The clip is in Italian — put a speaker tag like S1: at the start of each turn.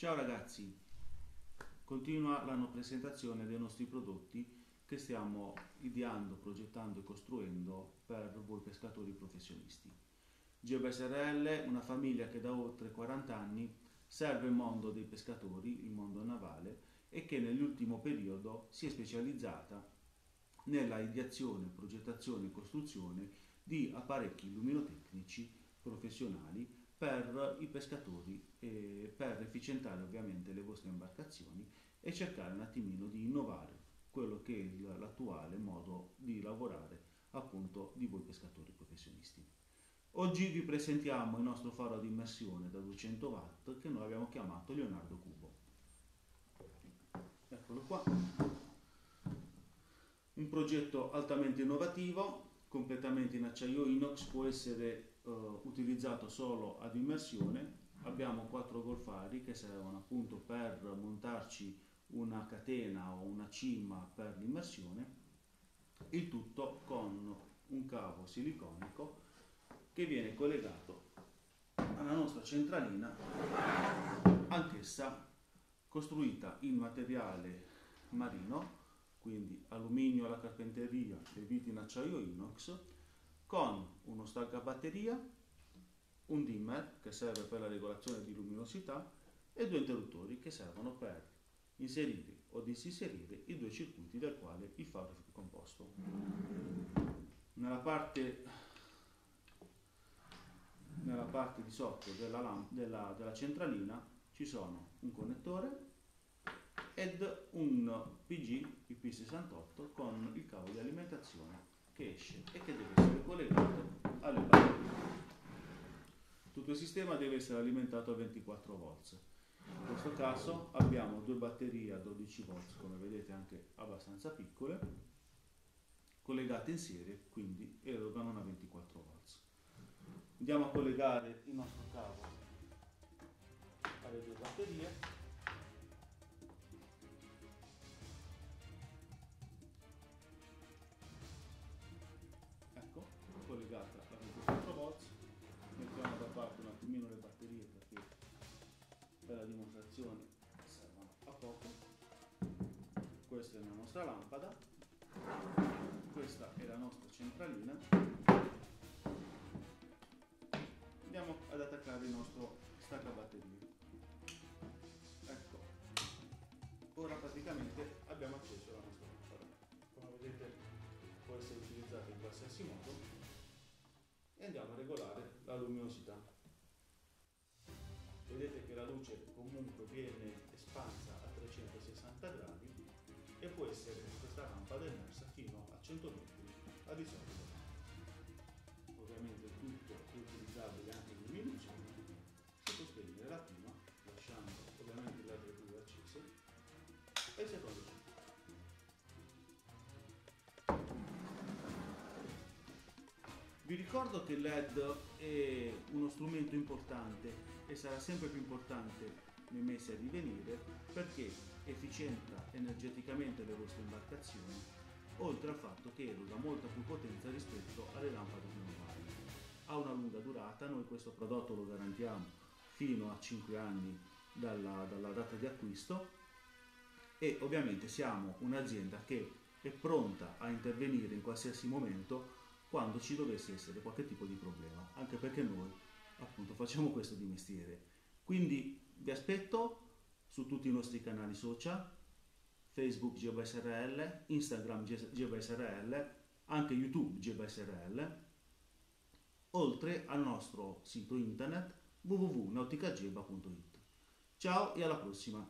S1: Ciao ragazzi, continua la presentazione dei nostri prodotti che stiamo ideando, progettando e costruendo per voi pescatori professionisti. GBSRL, una famiglia che da oltre 40 anni serve il mondo dei pescatori, il mondo navale e che nell'ultimo periodo si è specializzata nella ideazione, progettazione e costruzione di apparecchi luminotecnici professionali per i pescatori, eh, per efficientare ovviamente le vostre imbarcazioni e cercare un attimino di innovare quello che è l'attuale modo di lavorare appunto di voi pescatori professionisti. Oggi vi presentiamo il nostro faro ad immersione da 200 watt che noi abbiamo chiamato Leonardo Cubo. Eccolo qua. Un progetto altamente innovativo, completamente in acciaio inox, può essere utilizzato solo ad immersione. Abbiamo quattro golfari che servono appunto per montarci una catena o una cima per l'immersione, il tutto con un cavo siliconico che viene collegato alla nostra centralina, anch'essa costruita in materiale marino, quindi alluminio alla carpenteria e viti in acciaio inox, con uno staccabatteria, un dimmer che serve per la regolazione di luminosità e due interruttori che servono per inserire o disinserire i due circuiti del quale il faro è composto. Nella parte, nella parte di sotto della, della, della centralina ci sono un connettore ed un PG IP68 con il cavo di alimentazione che esce e che deve essere collegato alle batterie. Il sistema deve essere alimentato a 24 volts. In questo caso abbiamo due batterie a 12 volts, come vedete anche abbastanza piccole, collegate in serie, quindi erogano una 24 volts. Andiamo a collegare il nostro cavo alle due batterie dimostrazione servono a poco. Questa è la nostra lampada, questa è la nostra centralina. Andiamo ad attaccare il nostro staccabatterie. Ecco, ora praticamente abbiamo acceso la nostra lampada. Come vedete può essere utilizzata in qualsiasi modo e andiamo a regolare la luminosità che la luce comunque viene espansa a 360 gradi e può essere questa lampada immersa fino a 100 metri a solito. Ovviamente tutto è utilizzabile anche in illuminazione, si può spegnere la prima lasciando ovviamente le altre due accese e il secondo Vi ricordo che LED è uno strumento importante e sarà sempre più importante nei mesi a divenire perché efficienta energeticamente le vostre imbarcazioni, oltre al fatto che eroga molta più potenza rispetto alle lampade rinnovabili. Ha una lunga durata, noi questo prodotto lo garantiamo fino a 5 anni dalla, dalla data di acquisto e ovviamente siamo un'azienda che è pronta a intervenire in qualsiasi momento quando ci dovesse essere qualche tipo di problema, anche perché noi appunto facciamo questo di mestiere. Quindi vi aspetto su tutti i nostri canali social, Facebook GeoBSRL, Instagram GeoBSRL, anche YouTube GeoBSRL, oltre al nostro sito internet www.nauticageba.it. Ciao e alla prossima!